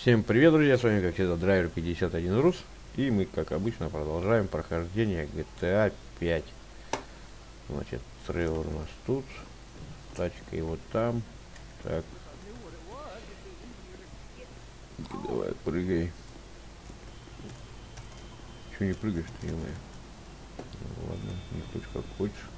Всем привет, друзья, с вами, как всегда, Драйвер 51 Рус, и мы, как обычно, продолжаем прохождение GTA 5. Значит, Тревор у нас тут, тачка его там, так. Давай, прыгай. Чего не прыгаешь-то, ё ну, ладно, не хочешь, как хочешь.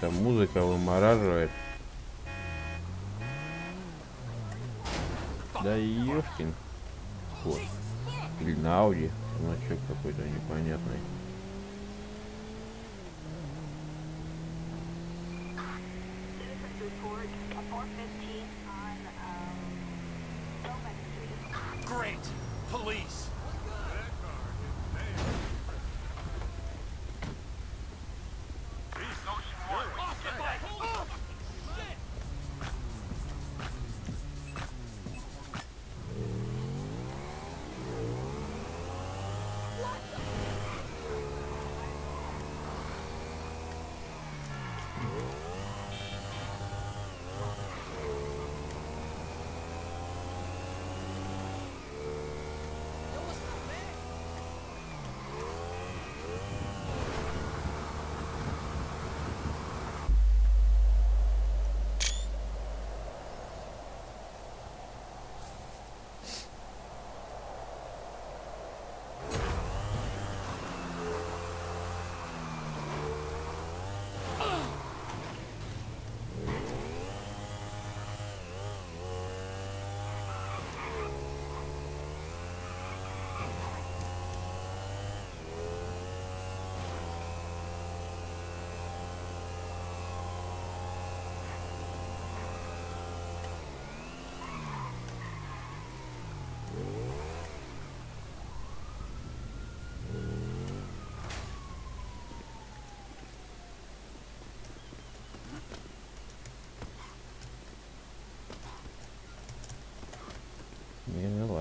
Эта музыка вымораживает. Да ёшкин. Вот. Или на Audi. Значок какой-то непонятный.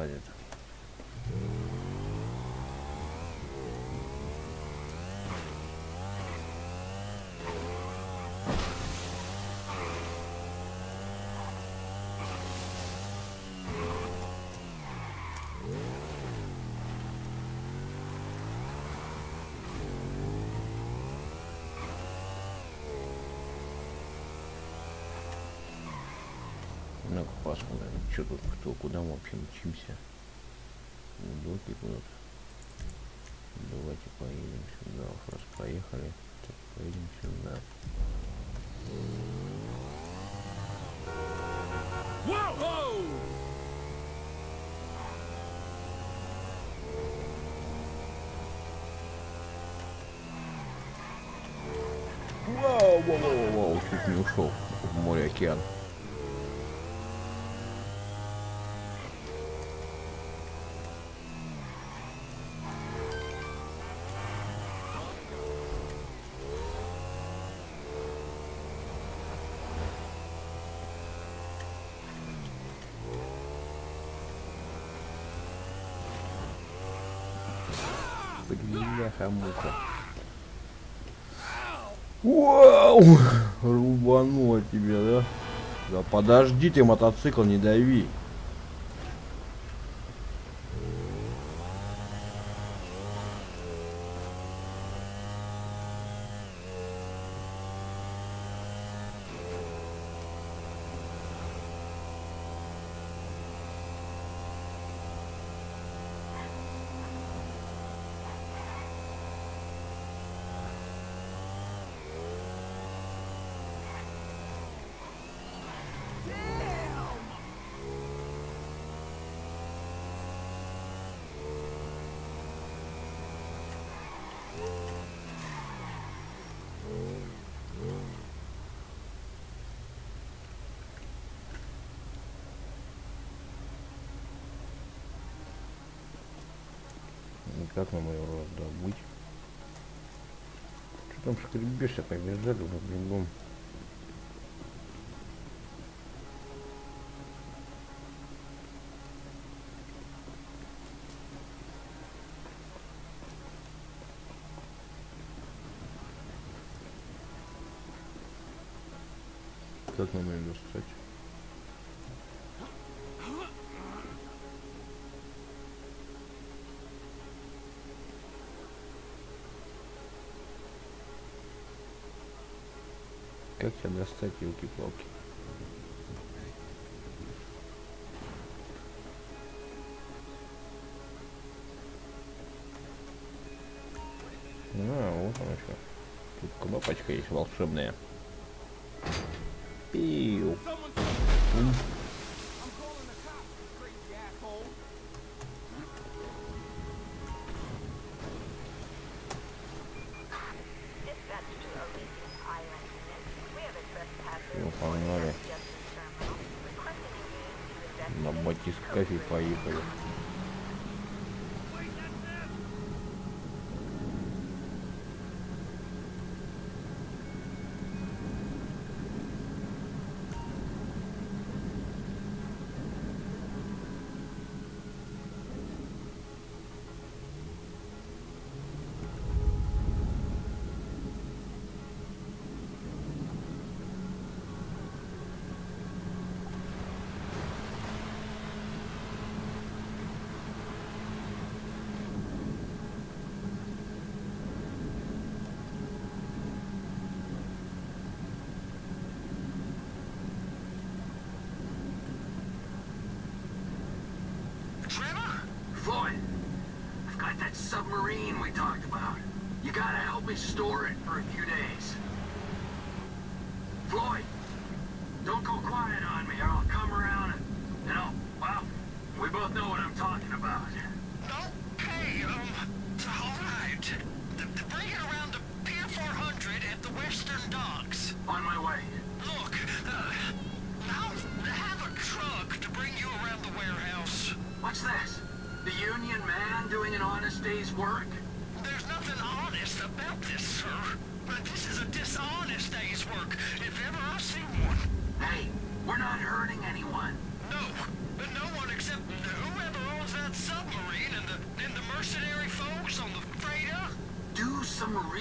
Не посмотрим, что тут, кто, куда мы вообще мчимся. Доки куда-то. Давайте поедем сюда. Раз поехали, так поедем сюда. Вау, вау, вау, вау, чуть не ушел в море океан. Бляха-муха. Вау! Рубануло тебя, да? Да подожди ты, мотоцикл, не дави. Как нам его раздобыть? Что там шкребешься, побежали уже бегом. Как нам ее достать? Как тебя достать, елки-палки? А, вот он еще. Тут кнопочка есть волшебная. Пиу. Пум. story.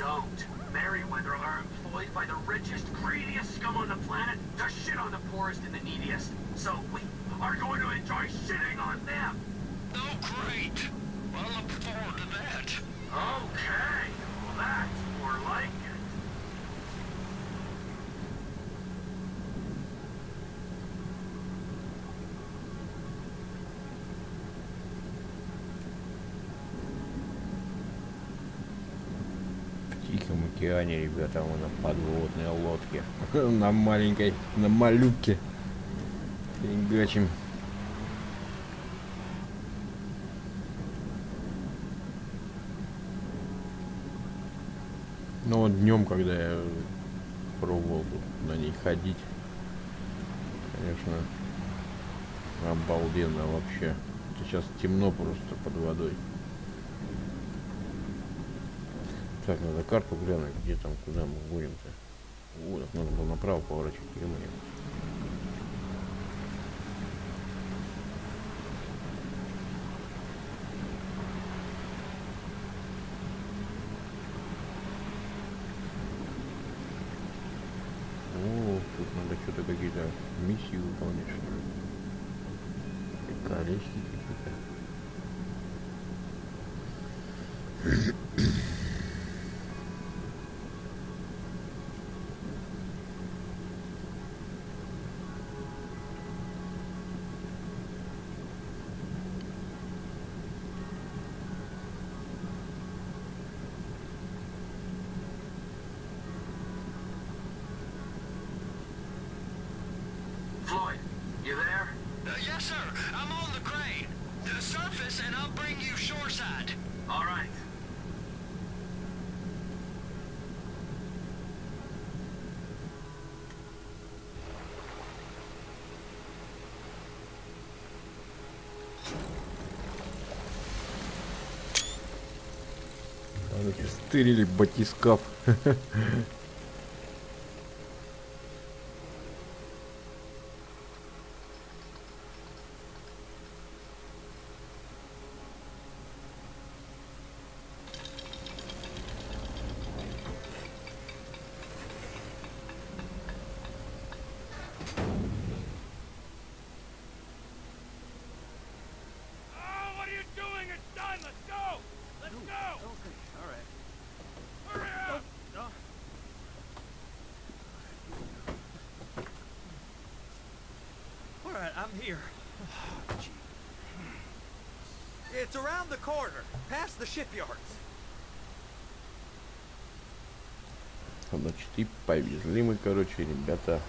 Don't. Merryweather are employed by the richest, greediest scum on the planet to shit on the poorest and the neediest. So we are going to enjoy shitting океане, ребята, мы на подводной лодке. На маленькой, на малютке. Фигачим. Ну вот днем, когда я пробовал на ней ходить, конечно, обалденно вообще. Сейчас темно просто под водой. Так, надо карту глянуть, где там, куда мы гоним-то. Вот, надо было направо поворачивать, ё-моё. Тут надо что-то какие-то миссии выполнять, что ли. Колечки какие-то. surface and I'll bring you shoreside. All right. Стырили батискаф. Oh, what are you doing? It's done. Let's go. Let's go. Okay, all right. Hurry up. No. All right, I'm here. Gee. It's around the corner, past the shipyards. Значит, и повезли мы, короче, ребята,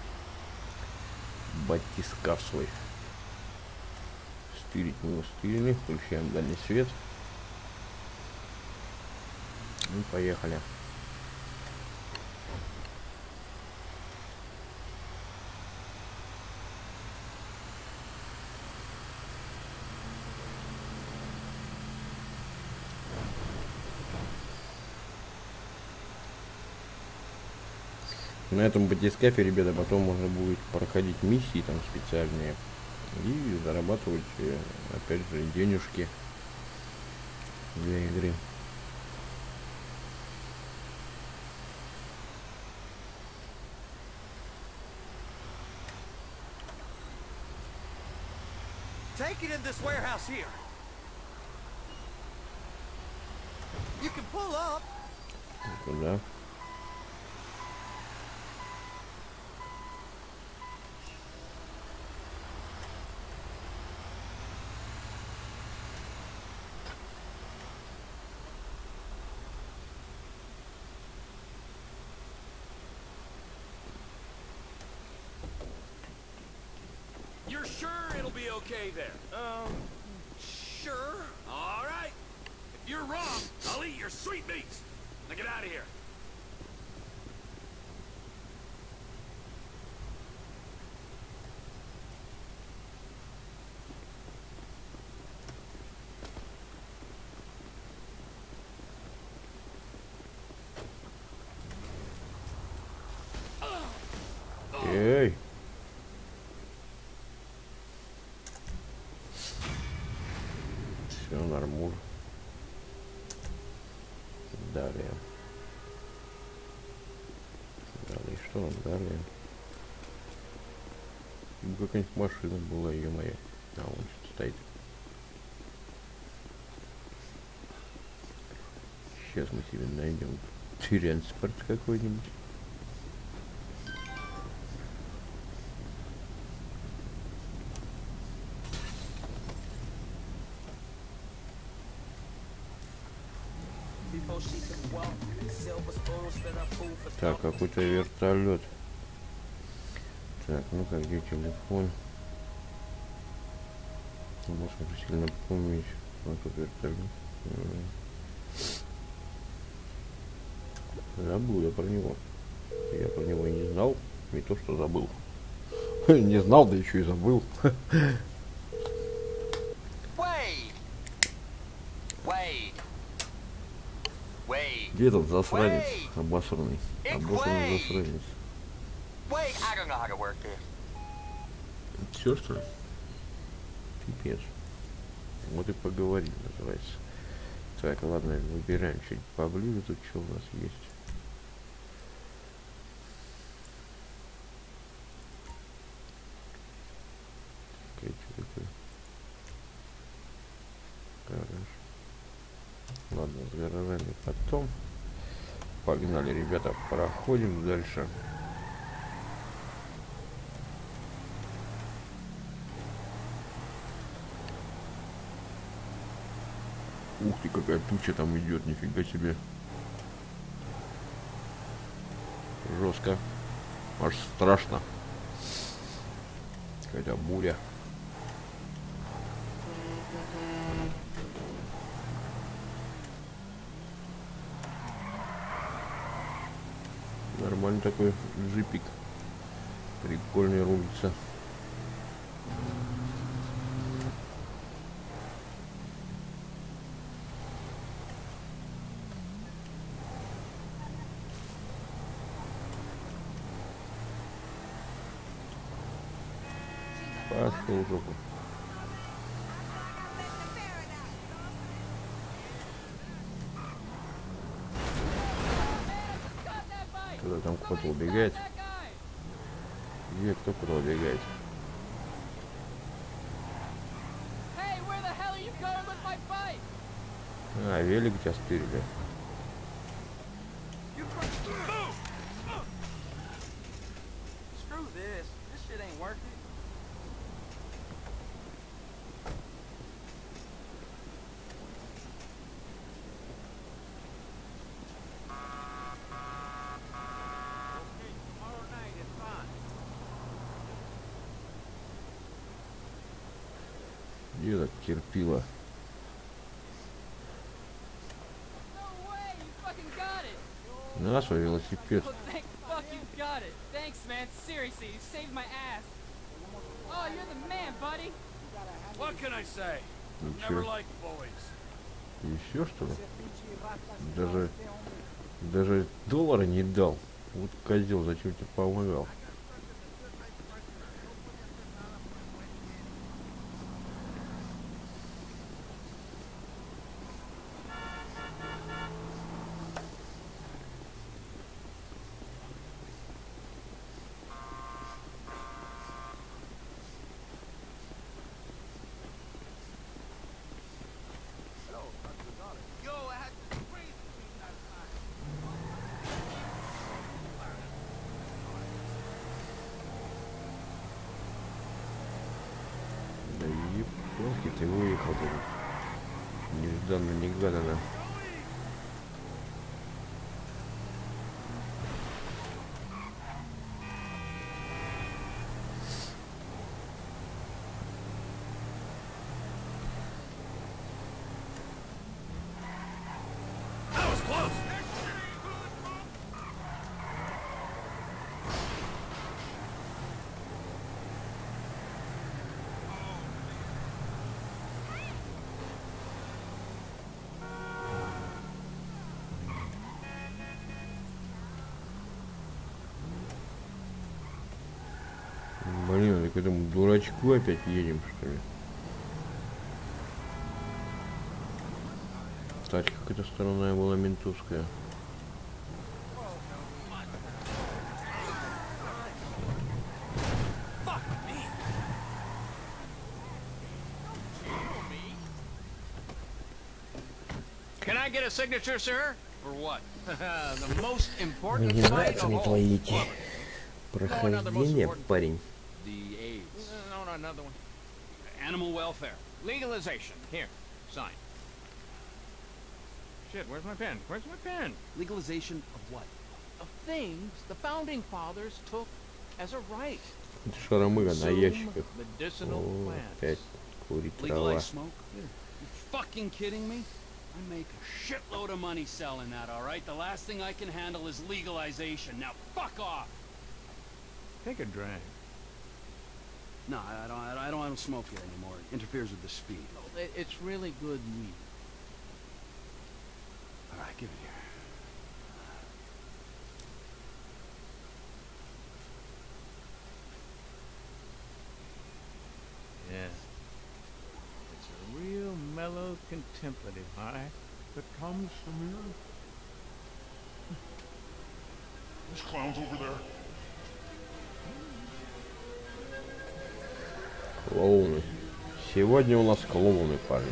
батискаф свой. Стырить мы его стырили, включаем дальний свет. И поехали. На этом батискафе, ребята, потом можно будет проходить миссии там специальные и зарабатывать, э, опять же, денежки для игры. Take it in this warehouse here. You can pull up. Куда? You're sure it'll be okay there? Um, sure. All right. If you're wrong, I'll eat your sweet meats. Now get out of here. Далее? Ну, Какая-нибудь машина была, ее моя. А, он что стоит. Сейчас мы себе найдем транспорт какой-нибудь. Какой-то вертолет. Так, ну-ка, где телефон? Можно сильно помнить. Вот тут вертолет. Забыл я про него. Я про него и не знал. Не то, что забыл. Не знал, да еще и забыл. Где этот засранец? Обосранный. Обосранный засранец. Все, что ли? Пипец. Вот и поговорить называется. Так, ладно, выбираем чуть поближе. Тут что у нас есть? Ладно, с гаражами потом. Погнали, ребята, проходим дальше. Ух ты, какая туча там идет, нифига себе. Жестко. Аж страшно. Какая-то буря. Такой джипик. Прикольный рулится. Пошел жопу. Кто-то убегает? Где кто куда убегает? А, велик тебя стырили. Screw this. This shit ain't worth it. Okay, tomorrow night it's fine. Где так терпила? No way, you fucking got it. На свой велосипед. Oh, thank fuck you got it. Thanks, man. Seriously, you saved my ass. Oh, you're the man, buddy. What can I say? Never Ничего. Liked boys. Еще что ли? Даже, даже доллара не дал. Вот козел, зачем тебе помогал? 觉得呢 к этому дурачку опять едем, что ли? Тачка какая-то странная была ментовская. Get a signature, sir? For what? the most important Не fight of мне all. твои эти Look, прохождения, парень. animal welfare. Legalization. Here, sign. Shit, where's my pen? Where's my pen? Legalization of what? Of things the founding fathers took as a right. Medicinal plants. Legalize smoke? You fucking kidding me? I make a shitload of money selling that, alright? The last thing I can handle is legalization. Now fuck off! Take a drink. No, I I don't, I don't, I don't smoke it anymore. It interferes with the speed. It- It's really good weed. All right, give it here. Yeah. It's a real mellow contemplative high that comes from you. Those clowns over there. Клоуны. Сегодня у нас клоуны, парни.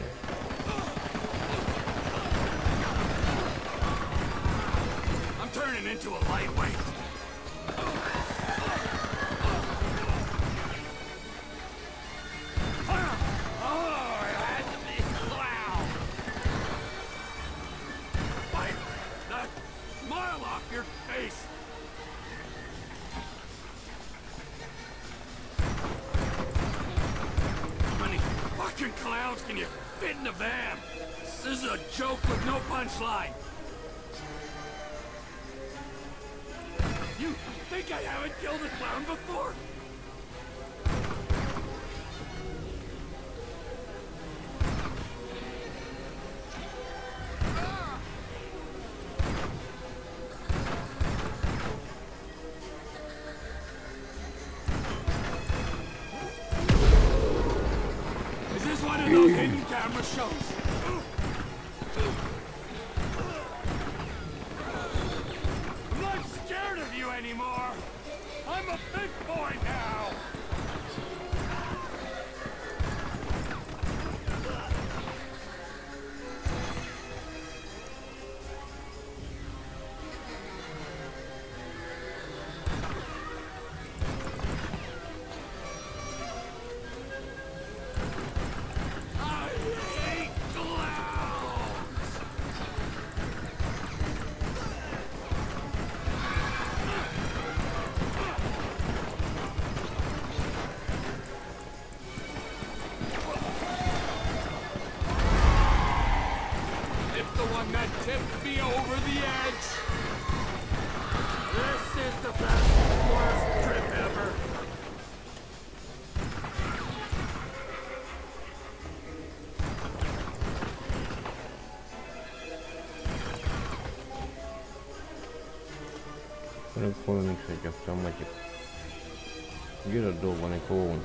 I'm turning into a lightweight. pounds can you fit in the van? This is a joke with no punchline. You think I haven't killed a clown before? Какой у кстати, автоматик? Где же долбанный клоун?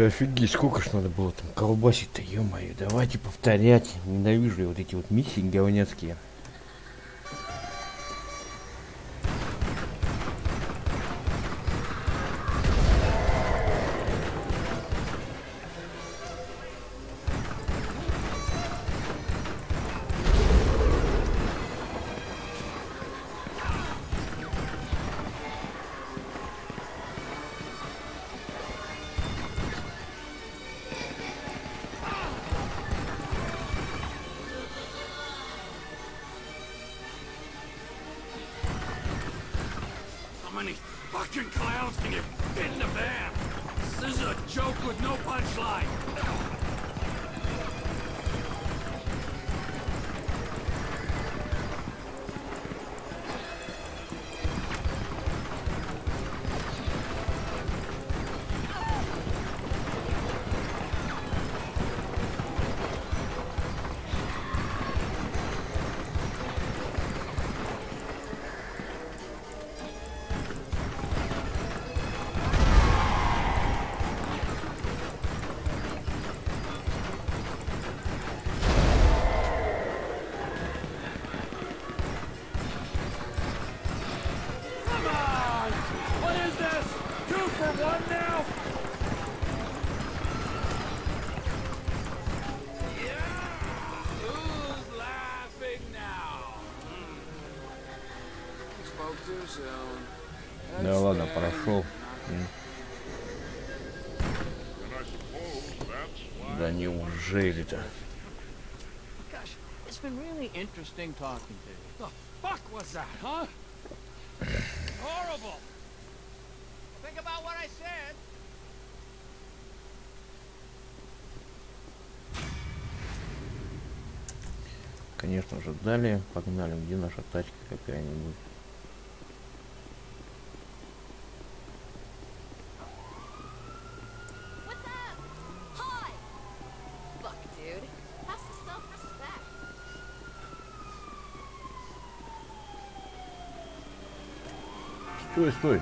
да офигеть, сколько ж надо было там колбасить-то, ё-моё, давайте повторять. Ненавижу я вот эти вот миссии говняцкие. thing talking to you. The fuck was that, huh? Horrible. Think about what I said. Конечно же, далее погнали, где наша тачка какая-нибудь. Стой, стой.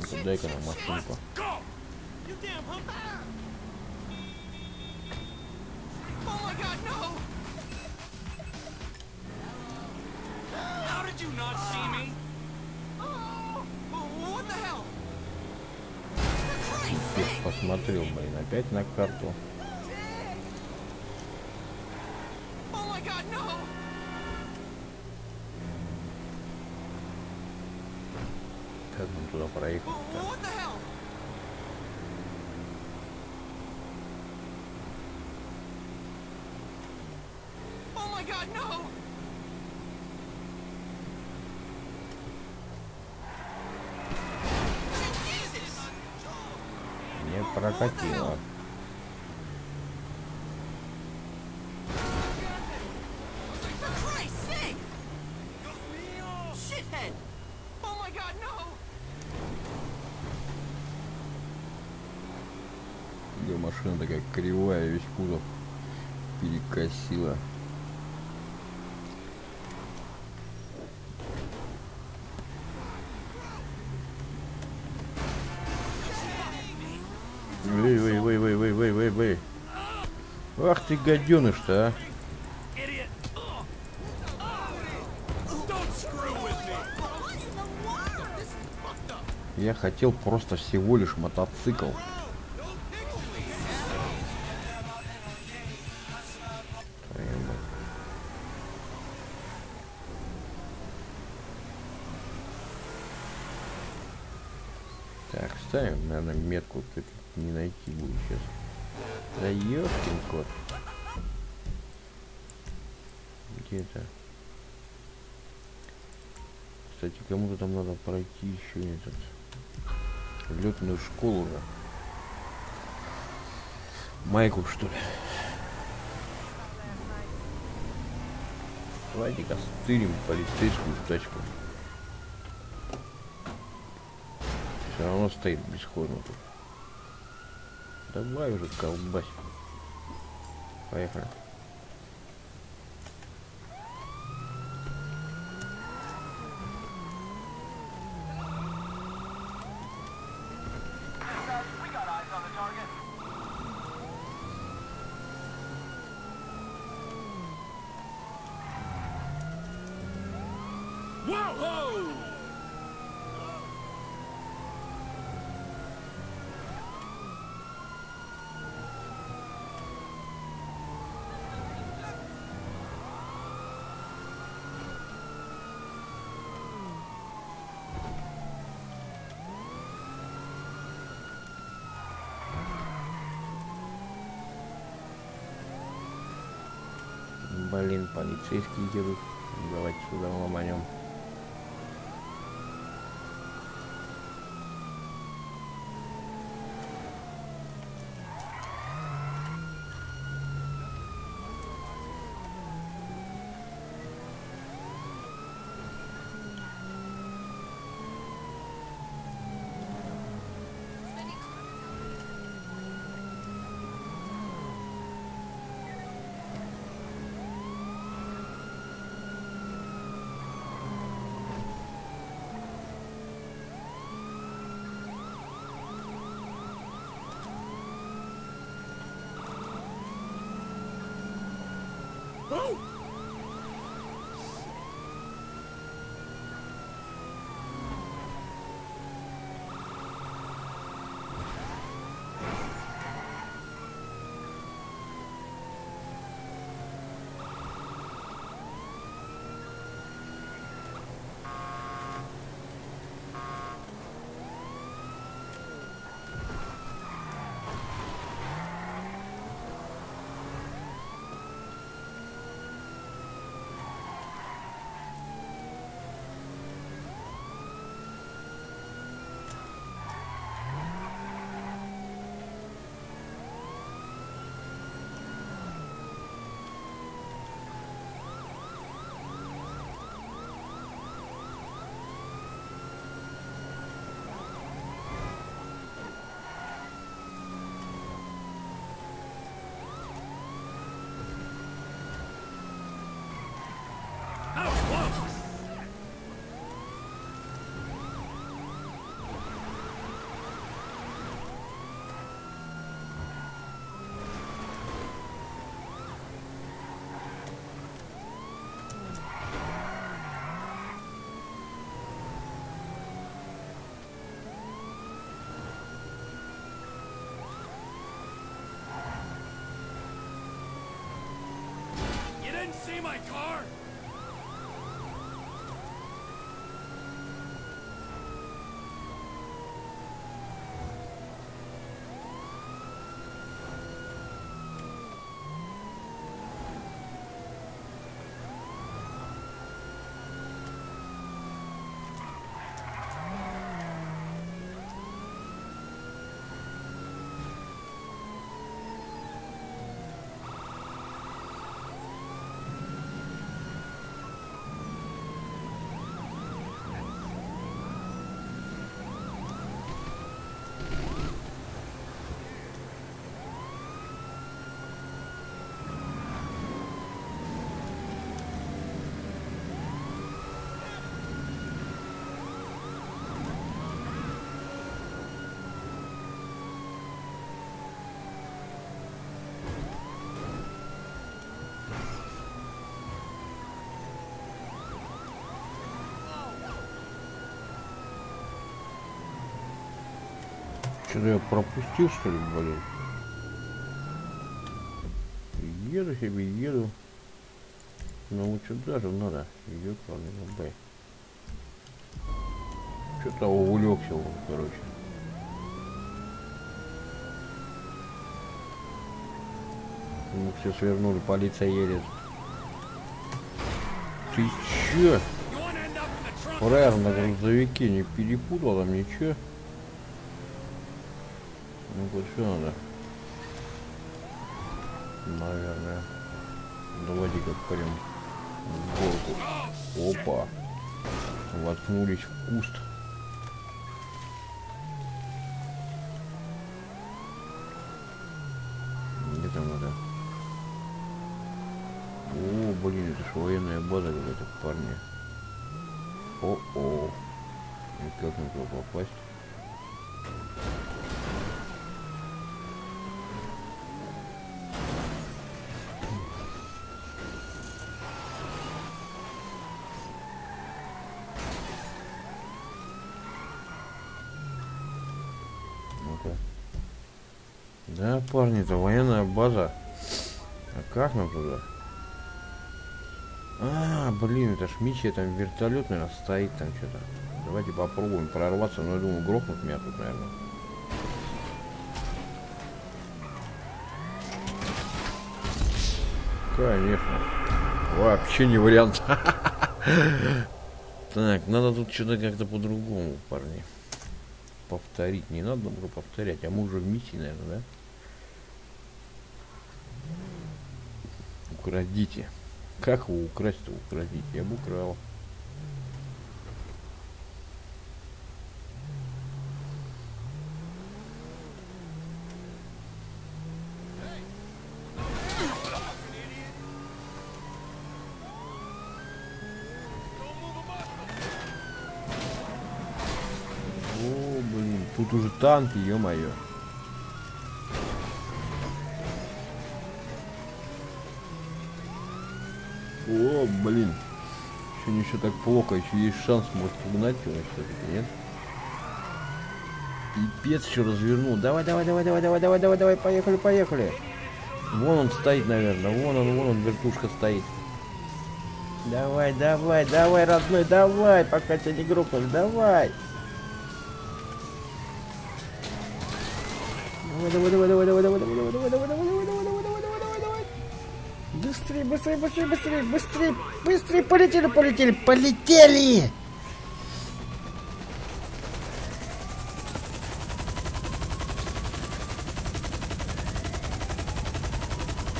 Ну-ка, дай-ка нам машинку. You damn hump! Oh my god, no! How did you not see me? Oh, what the hell? Всех посмотрел, блин, опять на карту. Ах ты гаденыш-то, а. Я хотел просто всего лишь мотоцикл. Стырим полицейскую тачку. Все равно стоит бесходно тут. Давай уже колбась. Поехали. Блин, полицейские едут. Давайте сюда ломанем. See my car? Что-то я пропустил, что ли, блин? Еду себе, еду. Ну вот сюда же надо. Ладно, бай. Что-то увлекся он, короче. Ну все свернули, полиция едет. Ты чё? Фраер на грузовике не перепутал там ничего? Вот что надо? Наверное. Давайте как прям в горку. Опа. Воткнулись в куст. Где там надо? О, блин, это ж военная база какая-то, парни. О-о. И как на туда попасть? Ну-ка. Да, парни, это военная база. А как нам туда? А, блин, это ж Мичи, там вертолет, наверное, стоит там что-то. Давайте попробуем прорваться, но я думаю, грохнут меня тут, наверное. Конечно. Вообще не вариант. Так, надо тут что-то как-то по-другому, парни. Повторить. Не надо было повторять. А мы уже в миссии, наверное, да? Украдите. Как его украсть-то украдите? Я бы украл. О, блин, тут уже танки, ё-моё. Блин. Еще не все так плохо, еще есть шанс, может, угнать его все-таки, нет? Пипец еще развернул. Давай, давай, давай, давай, давай, давай, давай, давай, поехали, поехали. Вон он стоит, наверное. Вон он, вон он, вертушка стоит. Давай, давай, давай, родной, давай, пока тебя не грохнешь, давай. Быстрее, быстрее, быстрее, быстрее, полетели, полетели, полетели!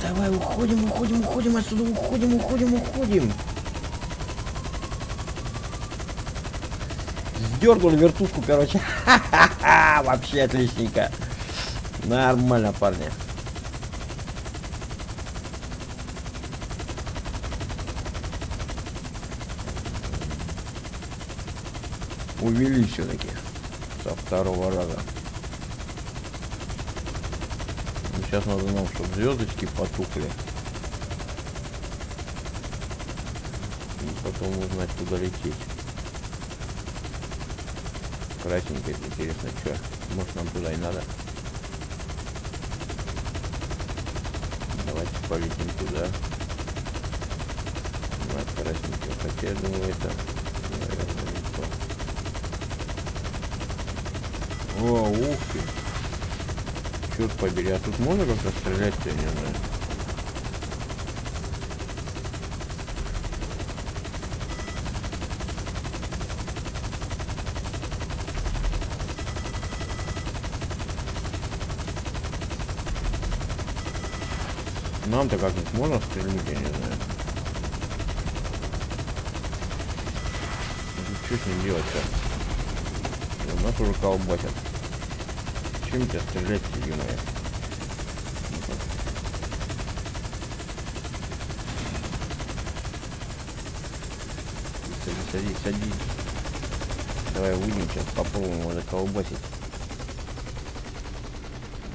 Давай, уходим, уходим, уходим отсюда, уходим, уходим, уходим. Сдергнул вертушку, короче. Ха-ха-ха, вообще отличненько. Нормально, парни. Увели все-таки. Со второго раза. Ну, сейчас надо нам, чтобы звездочки потухли. И потом узнать, куда лететь. Красненькое, это интересно, что? Может нам туда и надо? Давайте полетим туда. На красненькое. Хотя я думаю, это, наверное, не то. О, ух ты. Черт побери, а тут можно как-то стрелять, я не знаю. Нам-то как-нибудь можно стрельнуть, я не знаю. Что с ним делать-то? У нас уже колбасят. Чем тебя стрелять, моя? Садись, садись, садись. Давай выйдем сейчас, попробуем его заколбасить.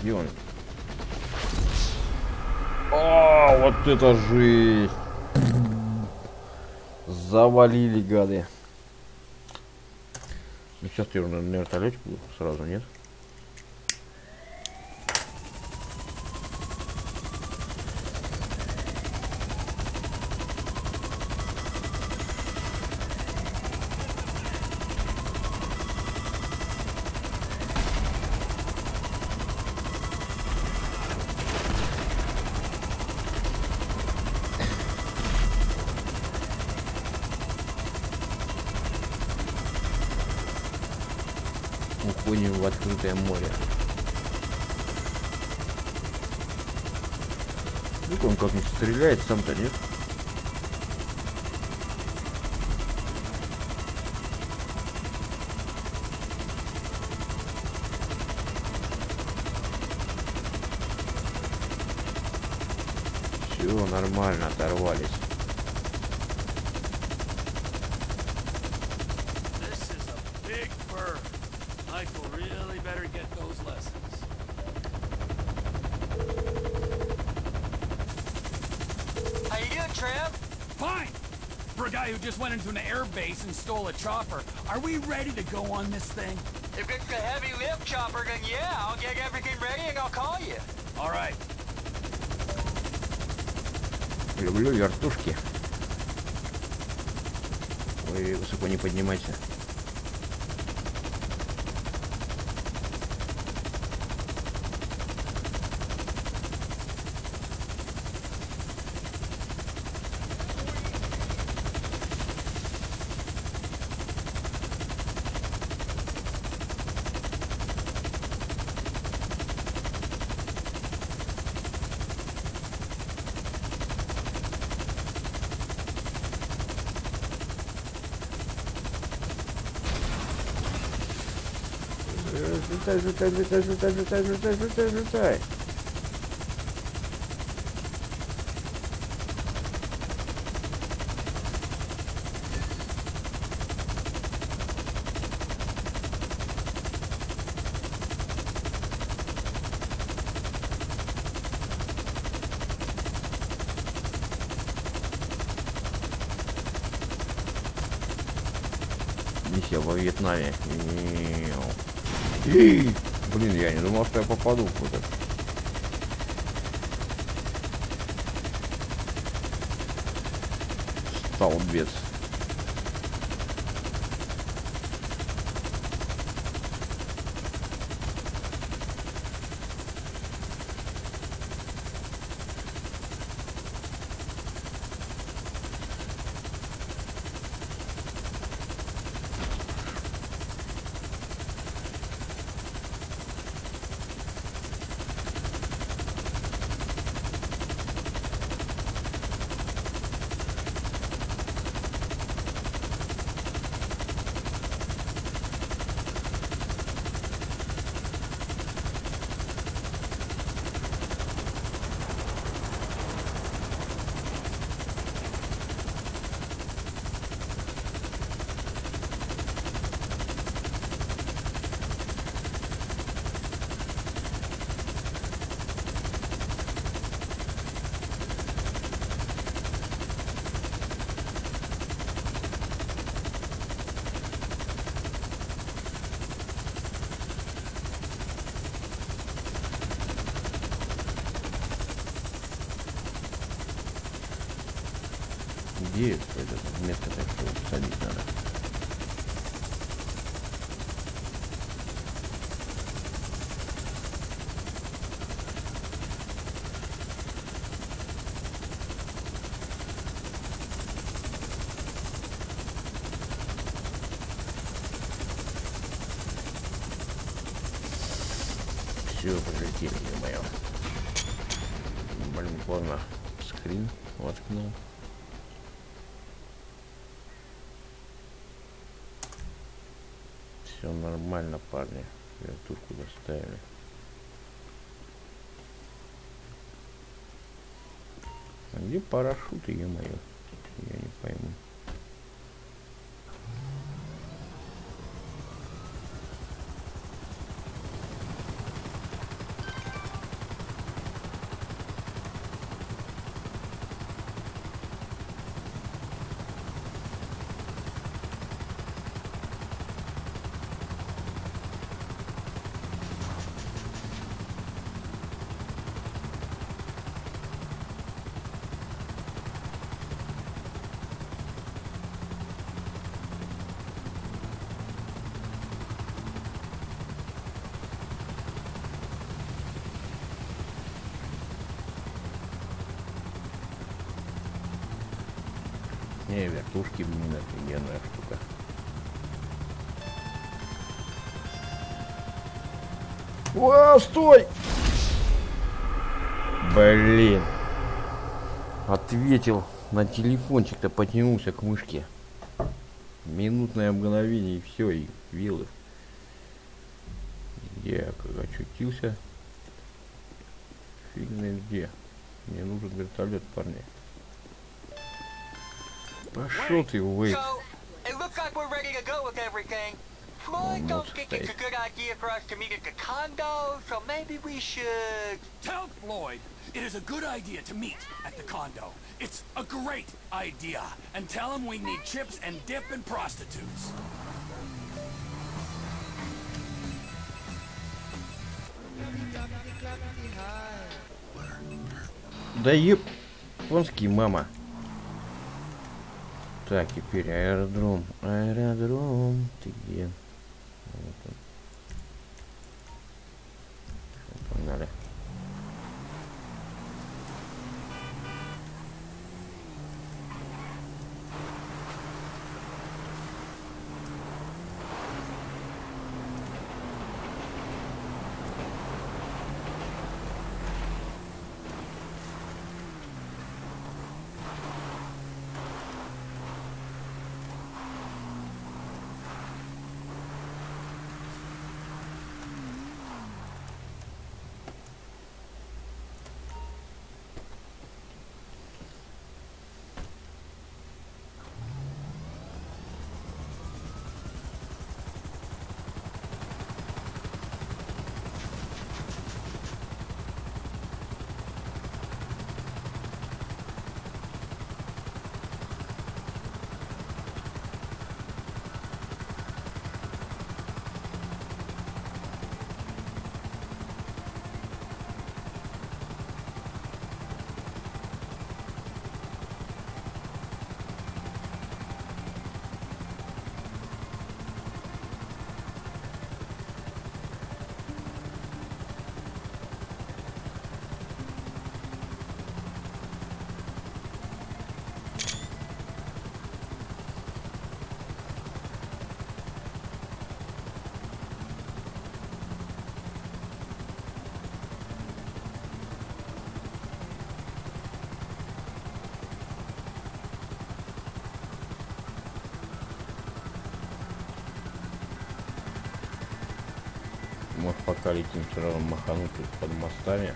Где он? О, вот это жесть! Завалили гады. Ну сейчас я на вертолете буду сразу, нет? It's something new. Are we ready to go on this thing? If it's a heavy lift chopper, then yeah, I'll get everything ready and I'll call you. All right. Люблю вертушки. Ой, высоко не поднимайся. Взлетай, взлетай, взлетай, взлетай, взлетай, взлетай, взлетай. Миссия во Вьетнаме. Мяу. Эй, Блин, я не думал, что я попаду этот. Столбец. Все, пролетели, ё-моё. Блин, поздно. Скрин воткнул. Все нормально, парни. Вертушку доставили. А где парашюты, ё-моё? Я не пойму. Не, вертушки, блин, офигенная штука. О, стой! Блин. Ответил на телефончик-то потянулся к мышке. Минутное мгновение и все, и вилы. Где я как очутился? Фиг знает где. Мне нужен вертолет, парни. Пошел ты, Уэйт. So, it looks like we're ready to go with everything. Floyd Oh, don't not think it's a today. good idea for us to meet at the condo, so maybe we should... Tell Floyd it is a good idea to meet at the condo. It's a great idea. And tell him we need chips and dip and prostitutes. Да японский, мама. Так, теперь аэродром. Аэродром. Ты где? Vale. Махануть тут под мостами.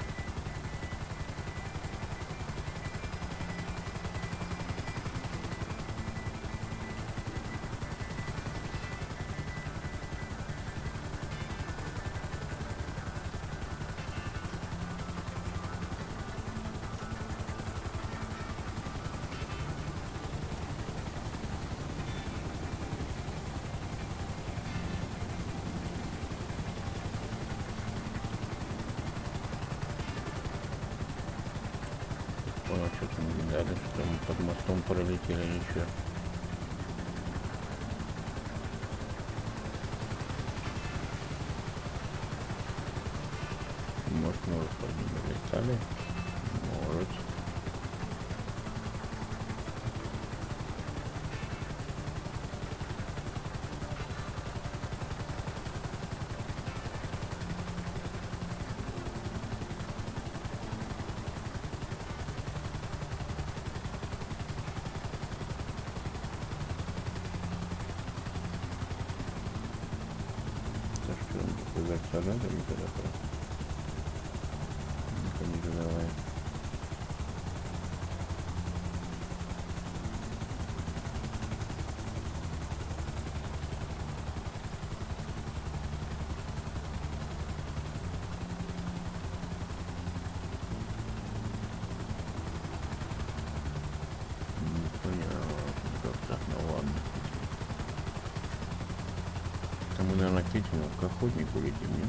Охотнику летим, нет?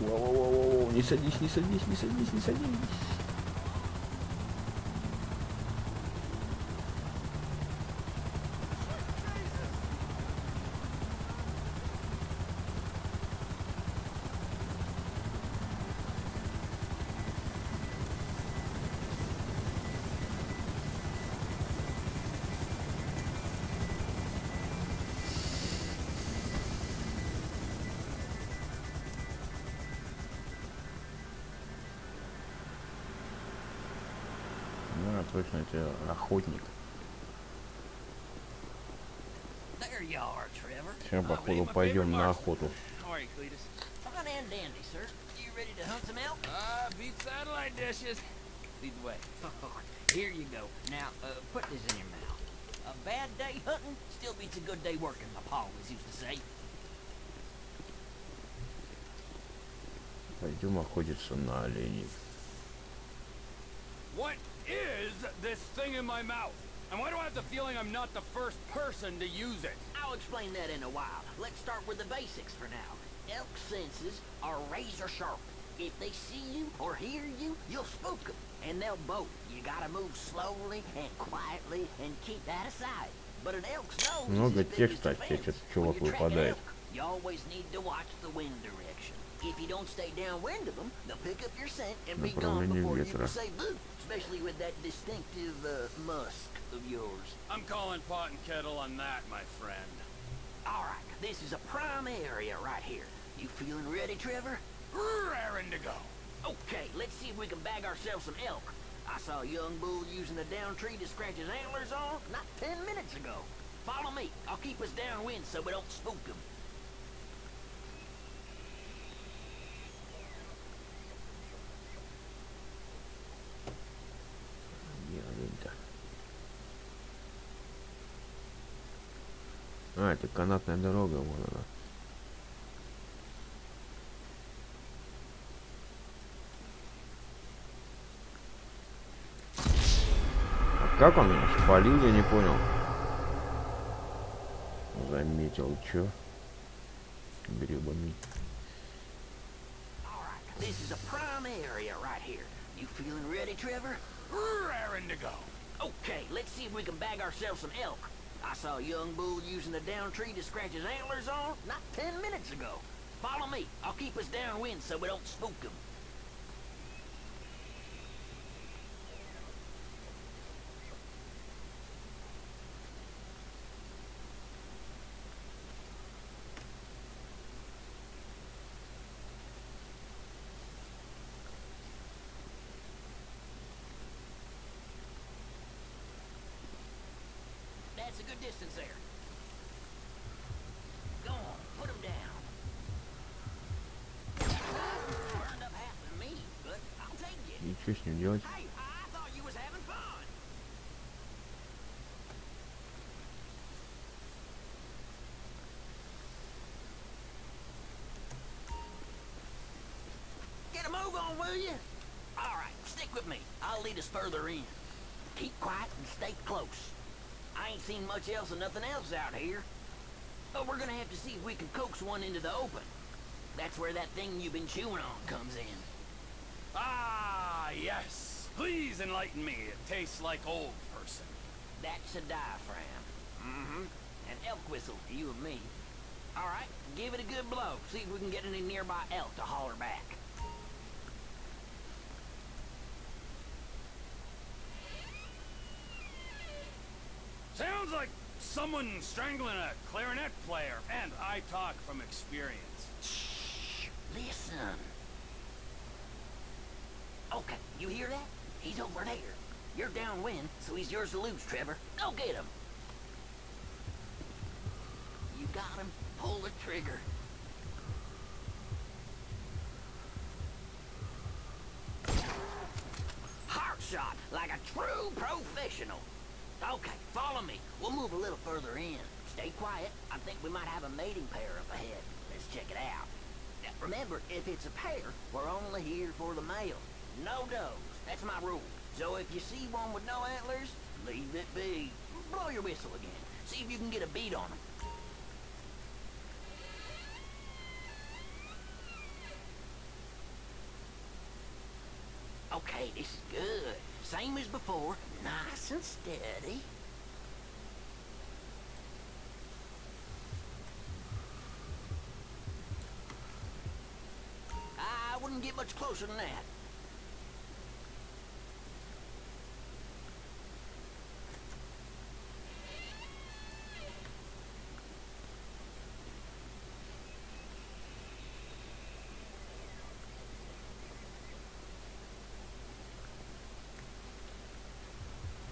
Воу-воу-воу-воу, не садись, не садись, не садись, не садись. Uh, my pa always used to say. Пойдем охотиться на оленей. this thing in my mouth? And why do I have the feeling I'm not the first person to use it? I'll explain that in a while. Let's start with the basics for now. Elk senses are razor sharp. If they see you or hear you, you'll spook them, and they'll bolt. You gotta move slowly and quietly and keep that aside. But an elk's nose Много is as big as текста the от тебя fence. что-то When чувак you track выпадает. elk, You always need to watch the wind direction. If you don't stay downwind of them, they'll pick up your scent and be gone Направление before you ветра. can say boo. Especially with that distinctive uh, musk of yours. I'm calling pot and kettle on that, my friend. All right, this is a prime area right here. You feeling ready, Trevor? Raring to go. Okay, let's see if we can bag ourselves some elk. I saw a young bull using a down tree to scratch his antlers on not ten minutes ago. Follow me. I'll keep us downwind so we don't spook him. Где олень-то? А, это канатная дорога, вон она. А как он меня спалил, я не понял. Заметил, чё? Гребаный. This is a prime area right here. You feeling ready, Trevor? Raring to go. Okay, let's see if we can bag ourselves some elk. I saw a young bull using a down tree to scratch his antlers on not ten minutes ago. Follow me. I'll keep us downwind so we don't spook him. That's a good distance there. Go on, put him down. Up half of me, but I'll take it. Nutrition, George. Get will you? All right, stick with me. I'll lead us further in. Keep quiet and stay close. I ain't seen much else and nothing else out here. But we're gonna have to see if we can coax one into the open. That's where that thing you've been chewing on comes in. Ah, yes. Please enlighten me. It tastes like old person. That's a diaphragm. Mm-hmm. An elk whistle you and me. All right, give it a good blow. See if we can get any nearby elk to holler back. Like someone strangling a clarinet player, and I talk from experience. Shh. Listen. Okay, you hear that? He's over there. You're downwind, so he's yours to lose, Trevor. Go get him. You got him. Pull the trigger. Heart shot, like a true professional. Okay, follow me. We'll move a little further in. Stay quiet. I think we might have a mating pair up ahead. Let's check it out. Now, remember, if it's a pair, we're only here for the male. No does. That's my rule. So if you see one with no antlers, leave it be. Blow your whistle again. See if you can get a beat on them. Okay, this is good. Same as before, nice and steady. I wouldn't get much closer than that.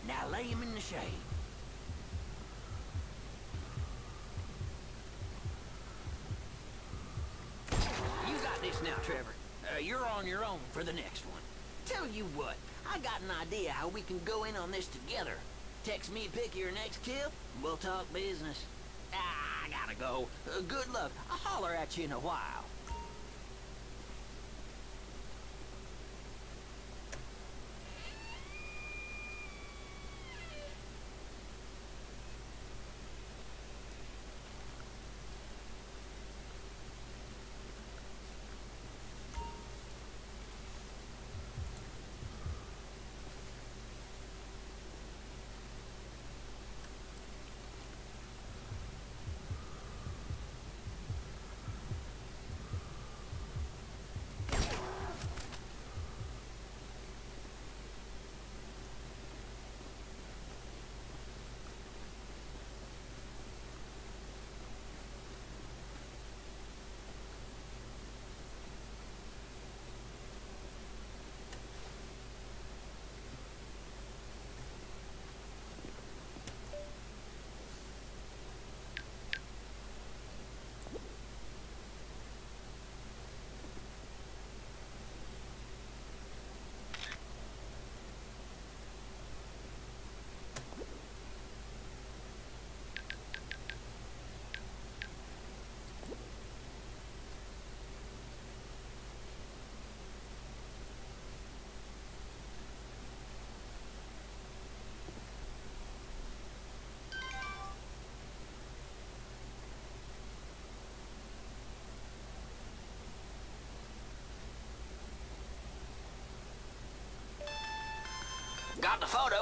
Now lay him in the shade. You got this now, Trevor. Uh, you're on your own for the next one. Tell you what, I got an idea how we can go in on this together. Text me pick your next kill, and we'll talk business. Ah, I gotta go. Uh, good luck. I'll holler at you in a while. Got the photo,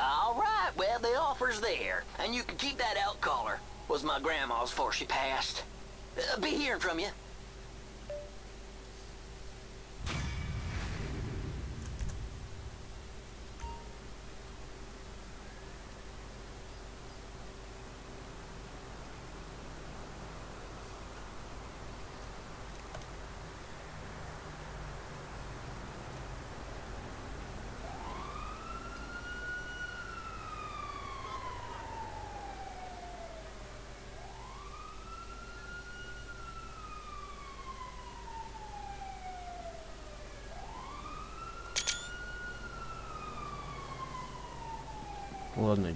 All right, well, the offer's there, and you can keep that elk collar. Was my grandma's before she passed. Uh, be hearing from you.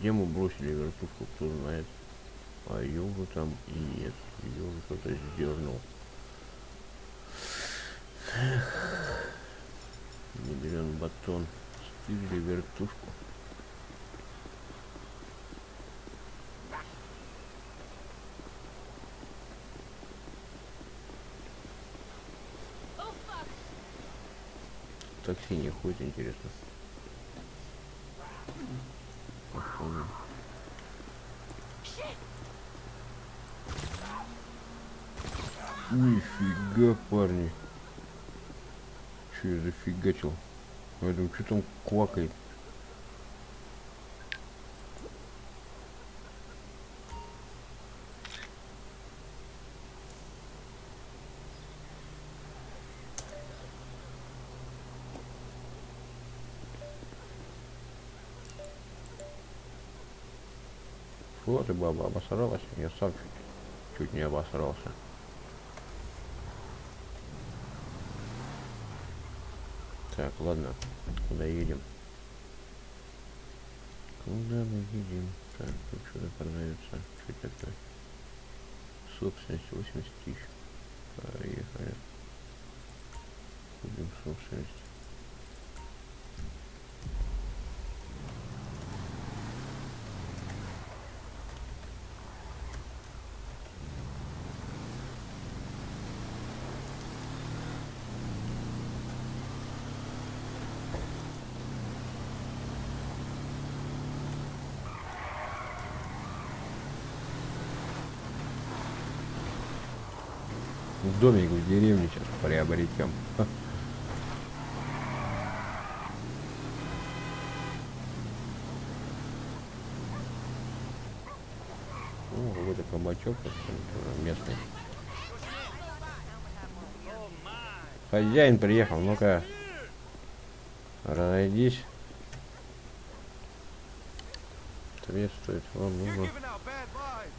Ладно, тему бросили вертушку, кто знает. А ее уже там и нет. Ее уже кто-то сдернул. Эх. Не берем батон. Стырили вертушку. Такси не ходит, интересно. Походу. Нифига, парни. Че я зафигачил? Думаю, что там квакает? Фу, ты баба обосралась? Я сам чуть, чуть не обосрался. Так, ладно. Куда едем? Куда мы едем? Так, тут что-то продается. Что такое? Собственность 80 тысяч. Поехали. Купим собственность. Домик в деревне сейчас приобретем. Ну, какой-то кабачок местный. Хозяин приехал, ну-ка. Разойдись. Приветствует, вам нужно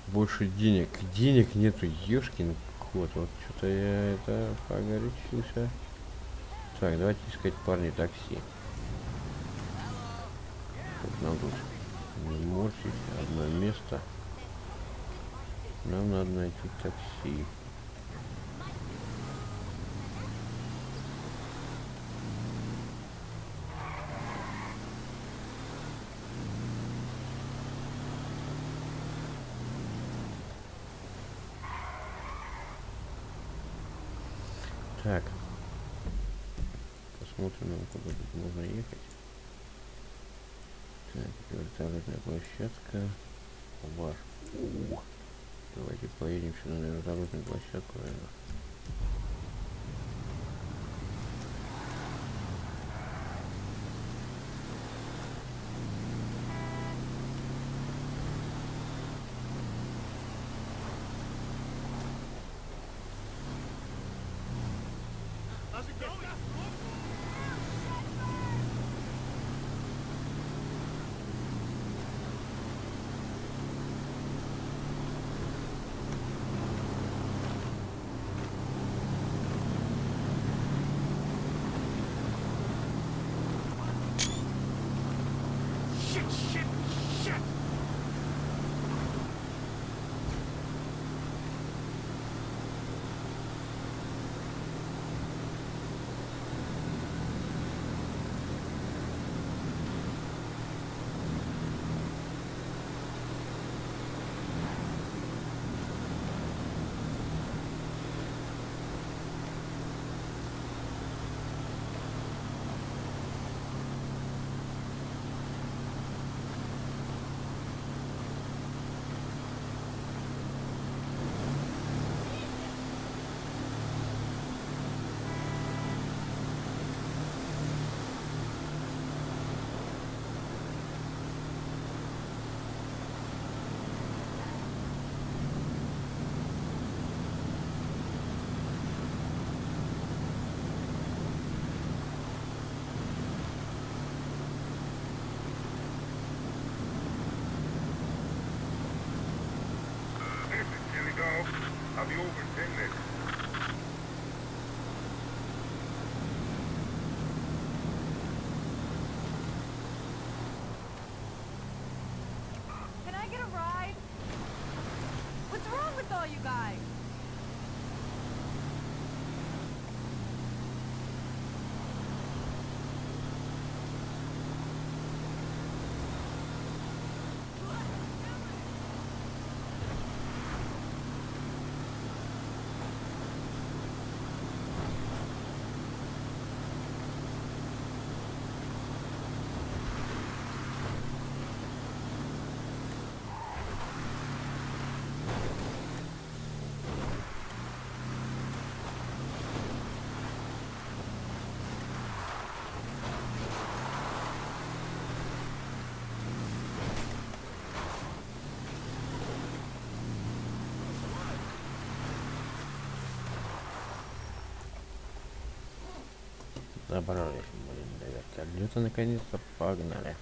больше денег. Денег нету, ешкин кот. Вот что-то я это погорячился. Так, давайте искать парни такси. Тут нам тут не морщить одно место. Нам надо найти такси. Добрались, блин, до вертолета наконец-то погнали.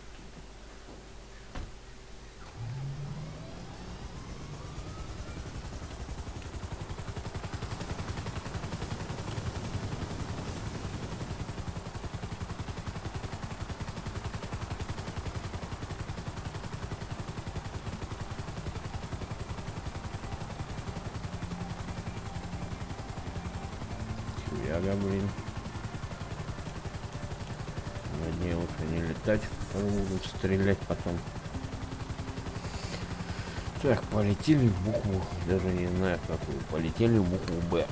Чуяга, блин. На дне лучше не летать, потому будут стрелять потом. Так, полетели в букву, даже не знаю какую, полетели в букву Б.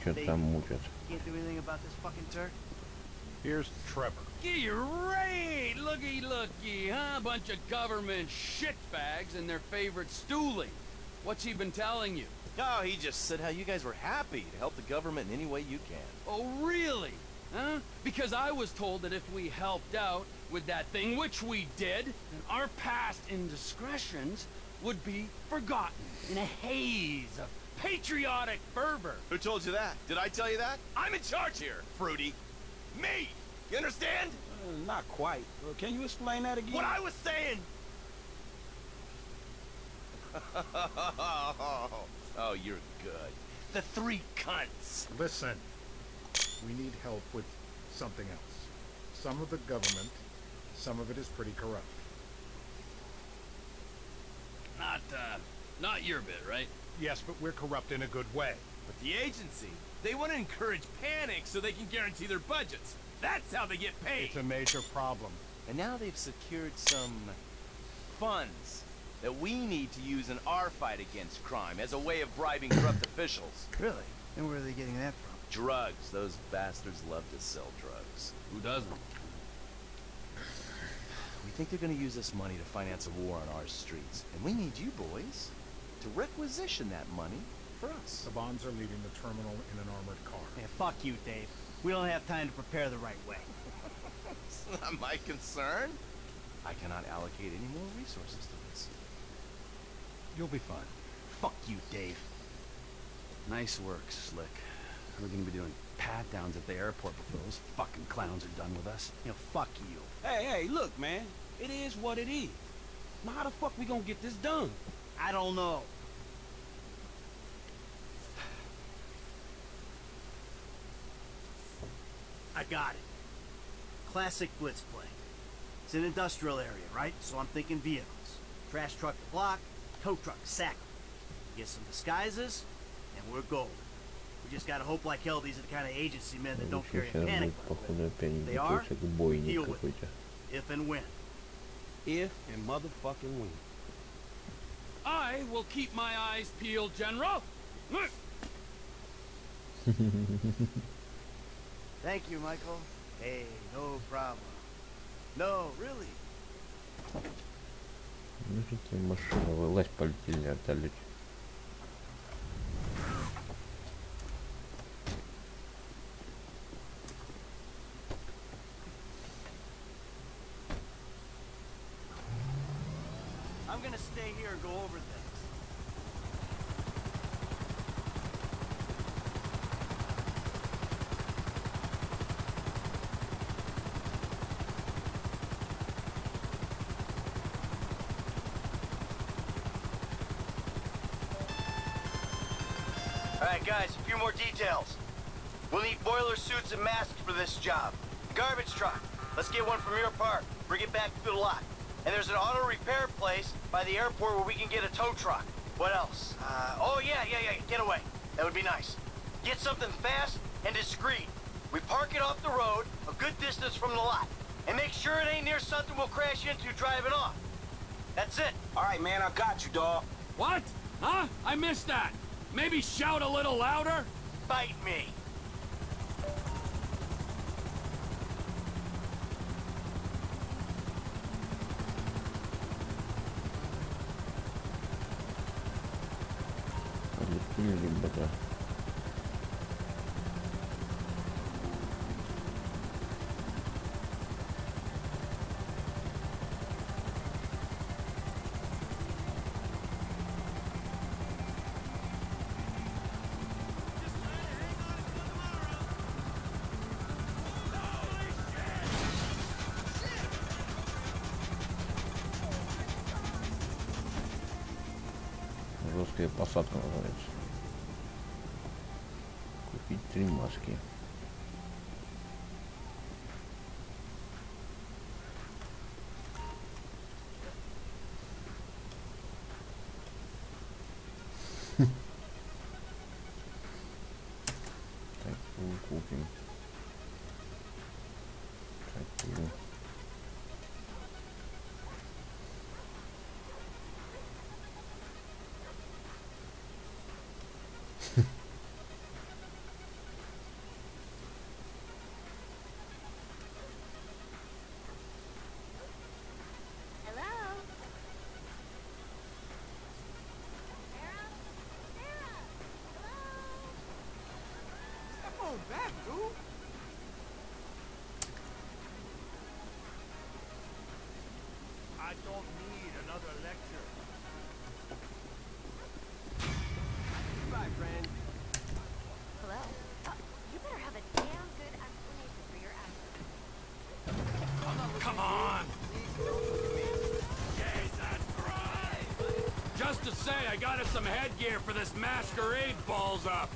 что-то там мучат. Can't do anything about this fucking Turk? Here's Trevor. You're right. Looky, looky, huh? Bunch of government shitbags and their favorite stooling. What's he been telling you? Oh, he just said how you guys were happy to help the government in any way you can. Oh, really? Huh? Because I was told that if we helped out with that thing, which we did, then our past indiscretions would be forgotten in a haze of patriotic fervor. Who told you that? Did I tell you that? I'm in charge here, Fruity. Me! You understand? not quite. can you explain that again? What I was saying! oh, you're good. The three cunts. Listen, we need help with something else. Some of the government, some of it is pretty corrupt. Not, uh, not your bit, right? Yes, but we're corrupt in a good way. But the agency, they want to encourage panic so they can guarantee their budgets. That's how they get paid. It's a major problem. And now they've secured some funds that we need to use in our fight against crime as a way of bribing corrupt officials. Really? And where are they getting that from? Drugs. Those bastards love to sell drugs. Who doesn't? We think they're going to use this money to finance a war on our streets. And we need you boys to requisition that money for us. The bonds are leaving the terminal in an armored car. Yeah, fuck you, Dave. We don't have time to prepare the right way. It's not my concern. I cannot allocate any more resources to this. You'll be fine. Fuck you, Dave. Nice work, Slick. We're gonna be doing pat downs at the airport before those fucking clowns are done with us. You know, fuck you. Hey, hey, look, man. It is what it is. Now, how the fuck we gonna get this done? I don't know. I got it. Classic blitz play. It's an industrial area, right? So I'm thinking vehicles. Trash truck to block, tow truck sack. Get some disguises, and we're golden. We just gotta hope like hell these are the kind of agency men that don't carry a panic button. They are, deal with it. If and when. If and motherfucking when. I will keep my eyes peeled, General. Thank you, Michael. Hey, no problem. No, really. Ну что ты машина, вылазь, полетели на Go over. Alright, guys, a few more details. We'll need boiler suits and masks for this job. Garbage truck. Let's get one from your park. Bring it back to the lot. And there's an auto repair place by the airport where we can get a tow truck. What else? Uh, oh, yeah, yeah, yeah, get away. That would be nice. Get something fast and discreet. We park it off the road, a good distance from the lot. And make sure it ain't near something we'll crash into driving off. That's it. All right, man, I got you, dawg. What? Huh? I missed that. Maybe shout a little louder? Bite me. Ребята. Жесткая посадка называется. Три маски. On back, dude. I don't need another lecture. Goodbye, friend. Hello? Uh, you better have a damn good explanation for your actions. Come on! Just to say, I got us some headgear for this masquerade balls up.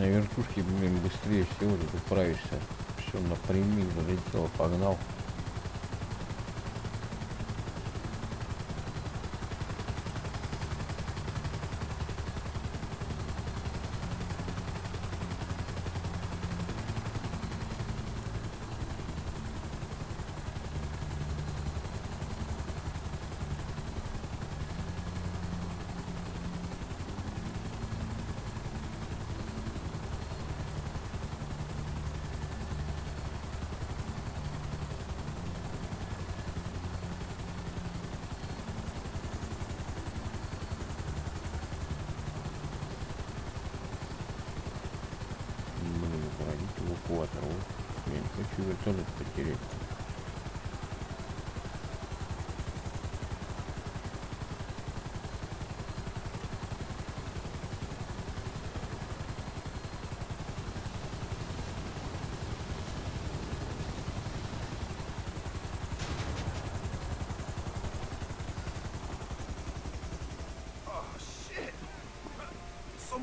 На вертушке, блин, быстрее всего тут управишься. Все напрямик залетел, погнал.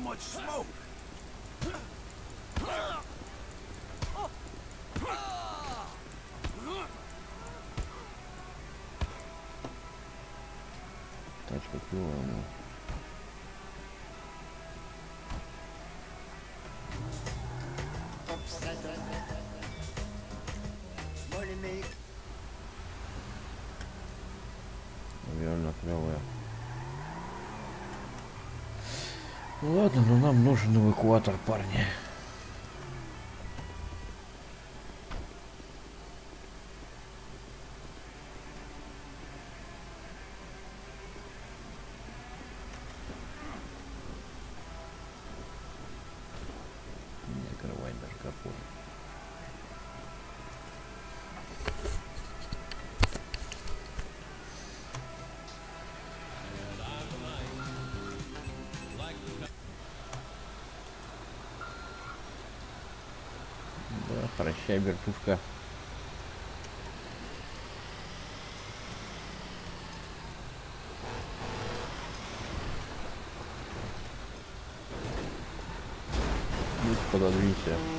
Much smoke. Ладно, но нам нужен эвакуатор, парни. Да, прощай, вертушка. Ну,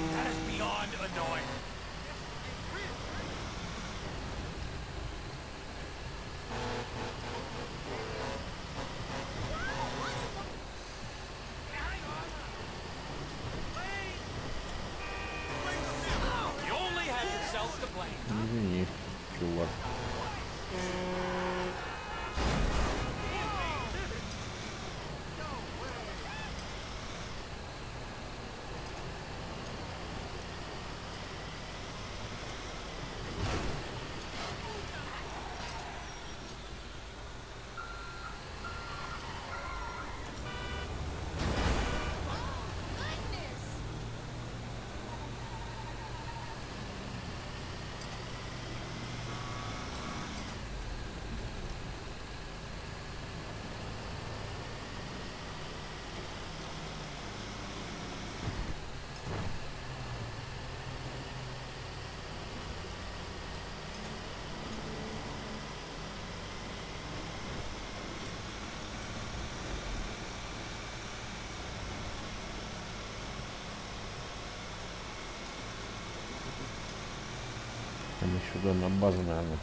Еще сюда на базу, наверное,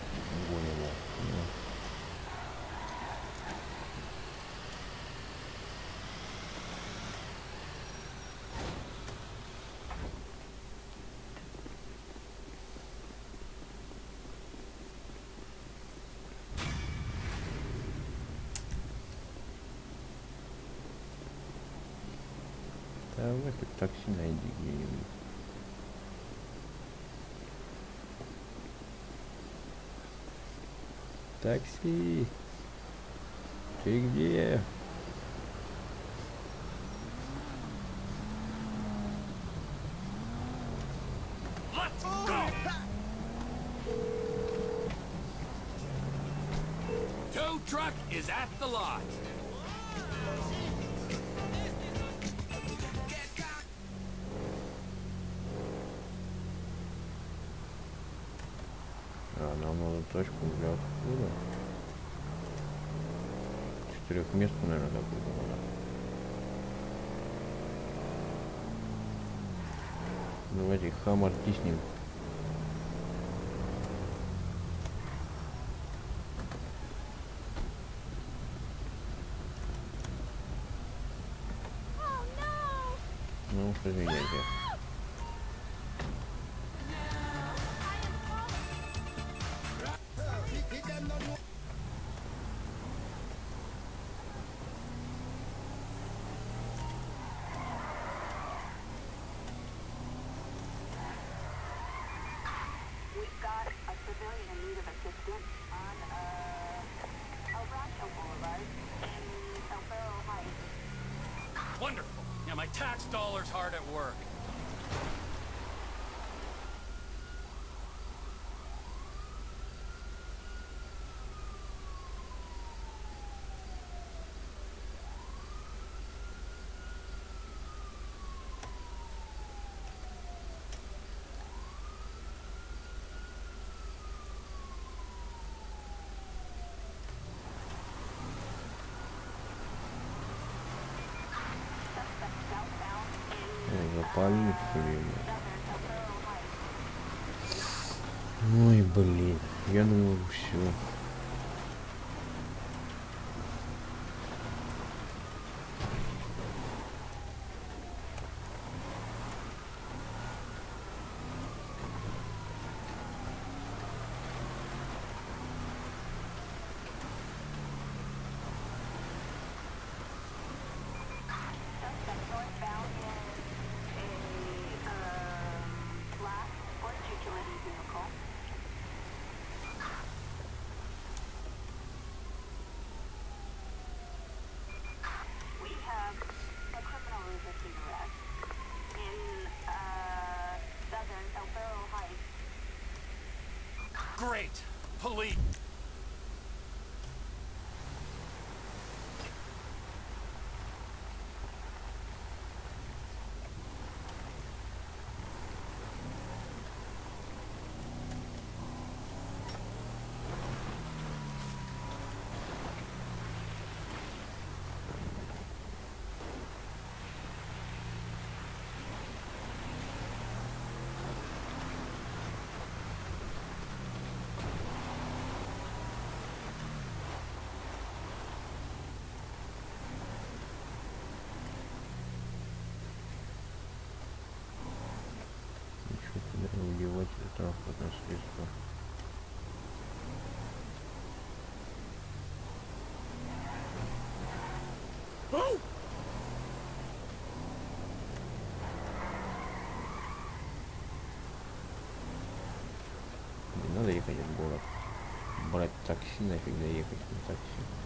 гоним Такси. Ты где? Let's go! Tow truck is at the lot. Четырехместную, наверное, какую-то. Давайте хаммер тиснем. Запали, блин. Ой, блин. Я думал, все. Great. Police. Транспортное средство. Не надо ехать в город. Брать такси, нафиг доехать на такси.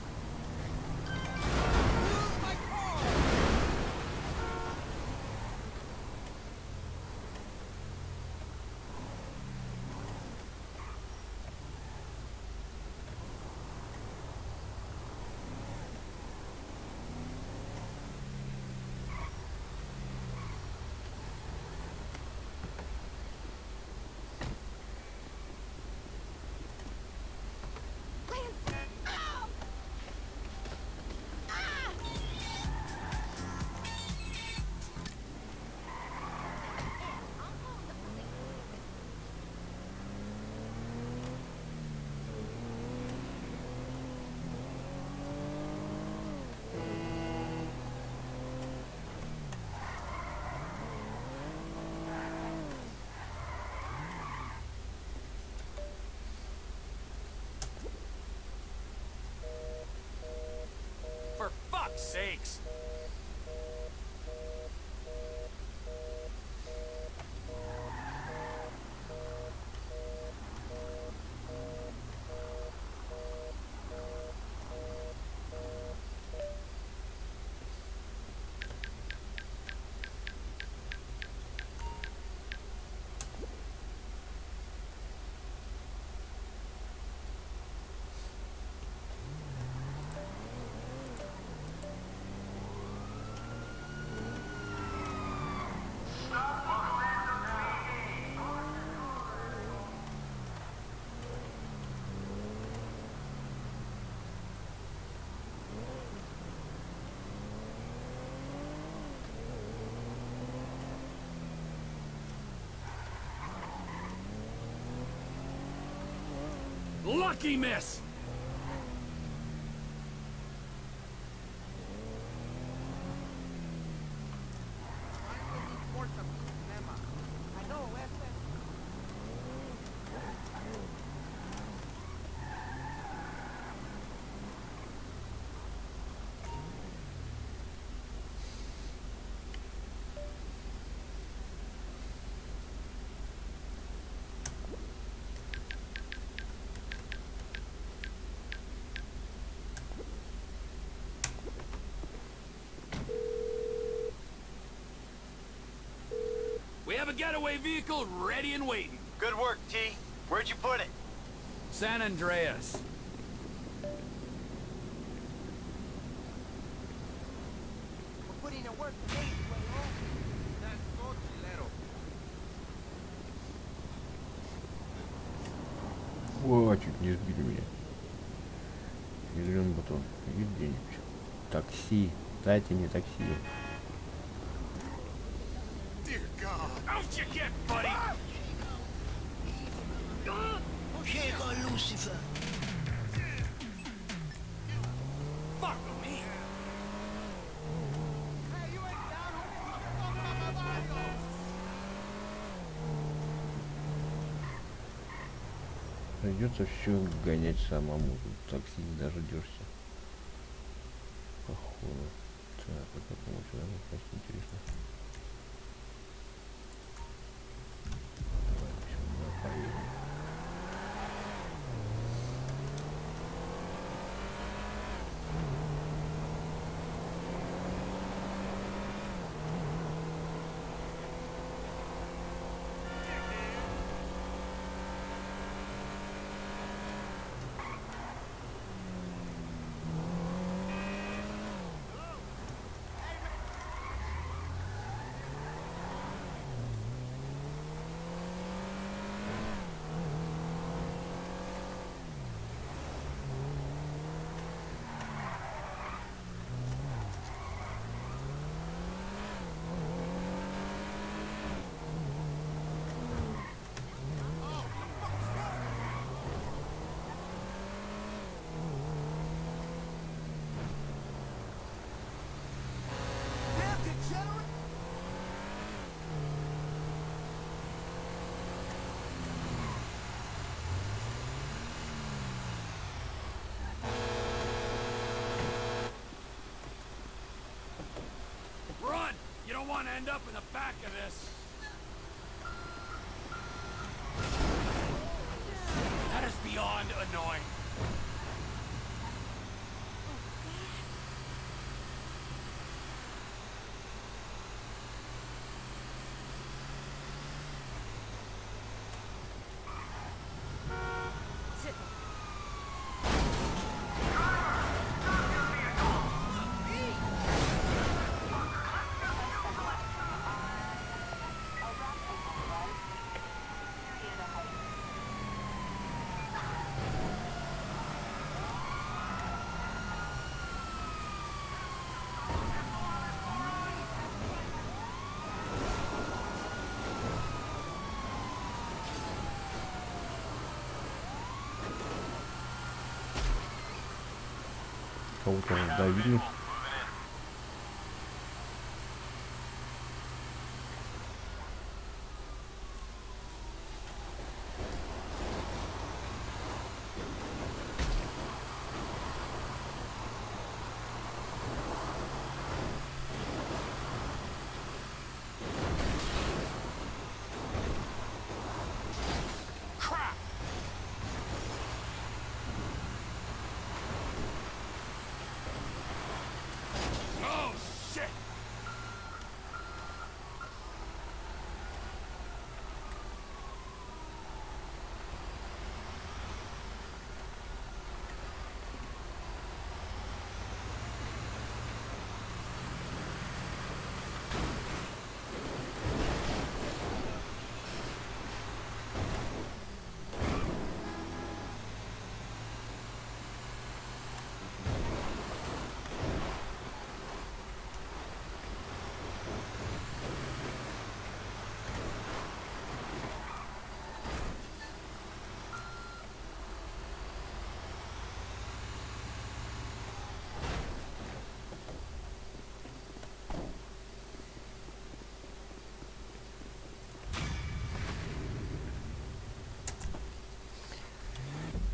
Sakes. Lucky miss! We have a getaway vehicle ready and waiting. Good work, T. Where'd you put it? San Andreas. We're putting in work today, Pueblo. That's so chilero. О, чуть не сбили меня. Зеленый батон. И где-нибудь. Такси. Дайте мне такси. Придется все гонять самому. Тут такси не дождешься. Походу. Так, а как попасть, интересно. Want to end up in the back of this. Кого-то раздавили.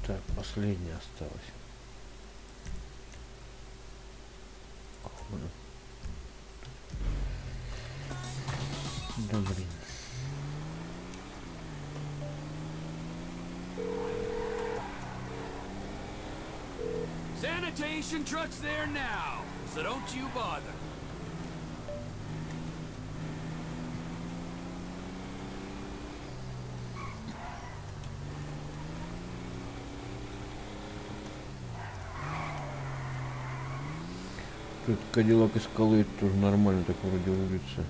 Так, последняя осталась. Походу. Да блин. Sanitation truck's there now, so don't you bother. Кадиллак из скалы тоже нормально так вроде улица.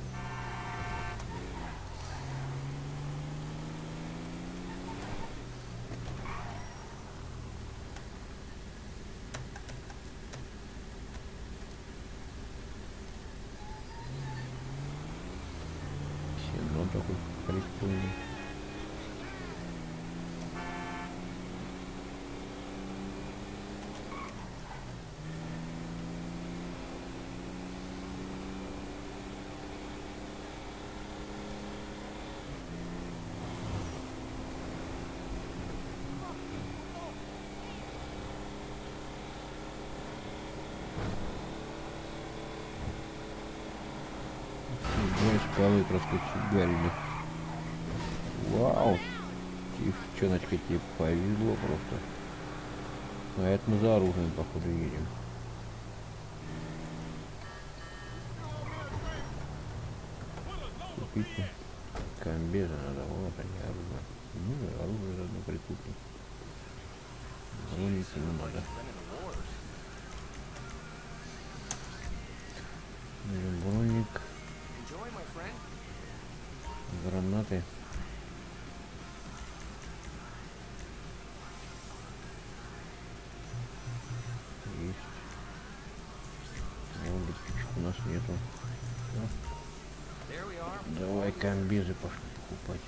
Комбезы пошли покупать.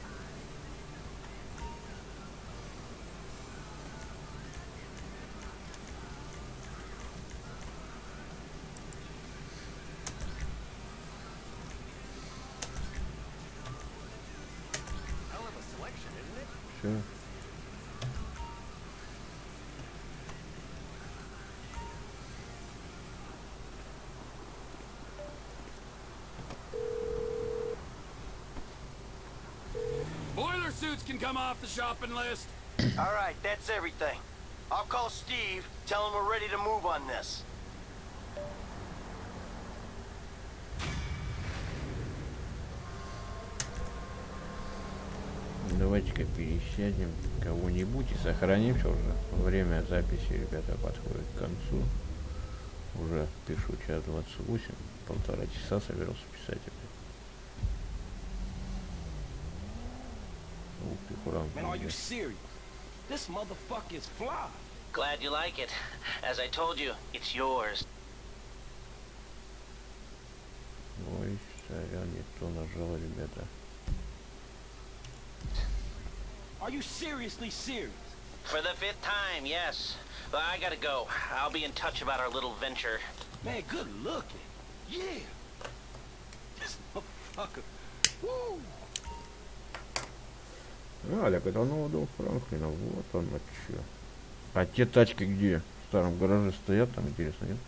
Все. suits can come off the shopping list. All right, that's everything. I'll call Steve, tell him we're ready to move on this. Давайте-ка пересядем кого-нибудь и сохранимся уже. Время записи, ребята, подходит к концу. Уже пишу час 28, полтора часа собирался писать Man, are you serious? This motherfucker is fly. Glad you like it. As I told you, it's yours. Ой, сорян, не то нажал, ребята. Are you seriously serious? For the fifth time, yes. But I gotta go. I'll be in touch about our little venture. Man, good looking. Yeah. This motherfucker. Woo. А, Олег, это новый дом Франклина. Вот он, а чё. А те тачки где? В старом гараже стоят, там интересно, нет?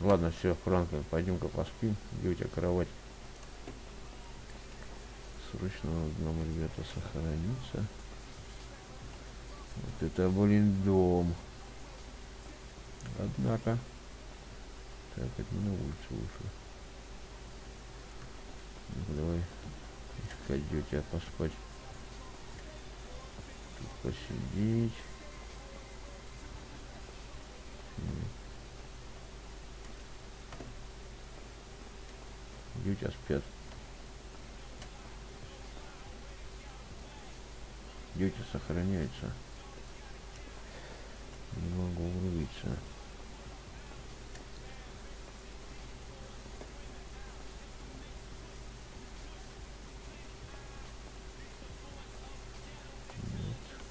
Ладно, все, Франклин, пойдем-ка поспим. Где у тебя кровать? Срочно надо нам, ребята, сохраниться. Вот это, блин, дом. Однако. Так, это не на улицу вышел. Ну, давай искать, где у тебя поспать. Тут посидеть. Где у тебя спят? Где у тебя сохраняется? Не могу врубиться.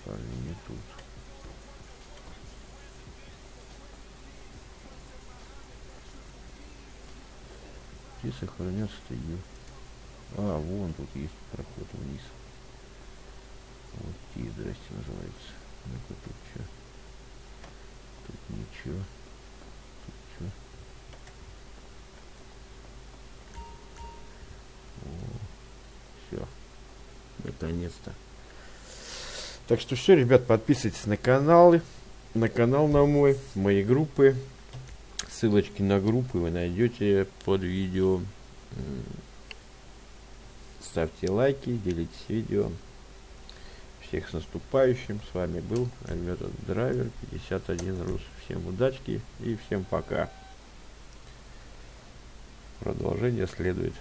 Парень не тут. Где сохраняться-то ее? А, вон тут есть проход вниз. Вот и здрасте называется. Ну-ка тут что? Тут ничего. Тут что? Все. Наконец-то. Так что все, ребят, подписывайтесь на каналы, на канал на мой, мои группы. Ссылочки на группы вы найдете под видео. Ставьте лайки, делитесь видео. Всех с наступающим. С вами был Альмета Драйвер 51 Рус. Всем удачки и всем пока. Продолжение следует.